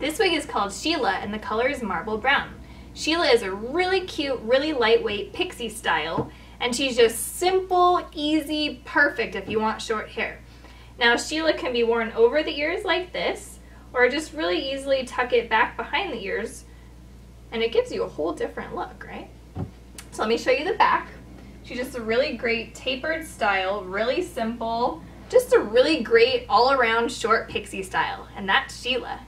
This wig is called Sheila and the color is marble brown. Sheila is a really cute, really lightweight pixie style and she's just simple, easy, perfect if you want short hair. Now Sheila can be worn over the ears like this or just really easily tuck it back behind the ears and it gives you a whole different look, right? So let me show you the back. She's just a really great tapered style, really simple, just a really great all-around short pixie style, and that's Sheila.